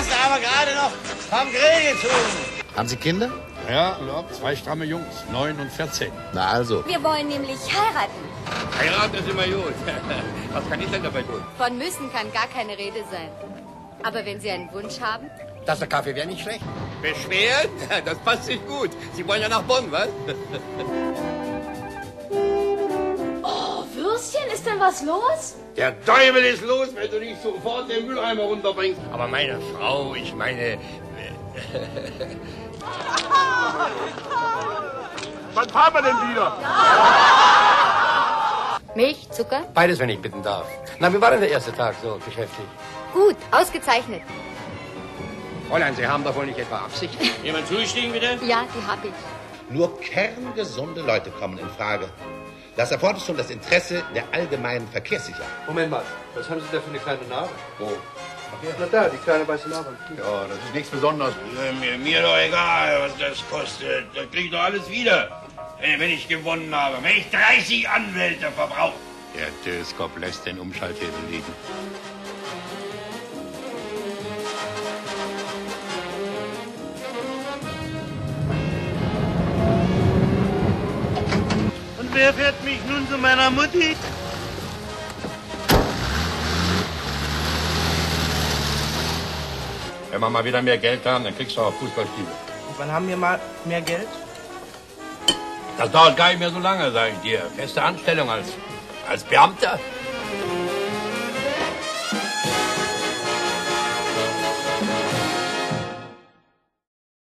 hast aber gerade noch vom Grill gezogen. Haben Sie Kinder? Ja, zwei stramme Jungs, neun und vierzehn. Na also. Wir wollen nämlich heiraten. Heiraten ist immer gut. Was kann ich denn dabei tun? Von müssen kann gar keine Rede sein. Aber wenn Sie einen Wunsch haben? Tasse Kaffee wäre nicht schlecht. Beschweren? Das passt sich gut. Sie wollen ja nach Bonn, was? Oh, Würstchen, ist denn was los? Der Teufel ist los, wenn du nicht sofort den Mülleimer runterbringst. Aber meine Frau, ich meine... Was haben wir denn wieder? Milch, Zucker? Beides, wenn ich bitten darf. Na, wie war denn der erste Tag so geschäftlich? Gut, ausgezeichnet. Fräulein, Sie haben doch wohl nicht etwa Absicht? Jemand zugestiegen, bitte? Ja, die hab ich. Nur kerngesunde Leute kommen in Frage. Das erfordert schon das Interesse der allgemeinen Verkehrssicherheit. Moment mal, was haben Sie da für eine kleine Narbe? Wo? Na da, die kleine weiße Narbe. Ja, das ist nichts Besonderes. Mir, mir doch egal, was das kostet. Das krieg ich doch alles wieder. Wenn ich gewonnen habe. Wenn ich 30 Anwälte verbrauche. Der Döskop lässt den Umschalthebel liegen. Wer fährt mich nun zu meiner Mutti? Wenn wir mal wieder mehr Geld haben, dann kriegst du auch Fußballstiefel. Wann haben wir mal mehr Geld? Das dauert gar nicht mehr so lange, sag ich dir. Feste Anstellung als, als Beamter.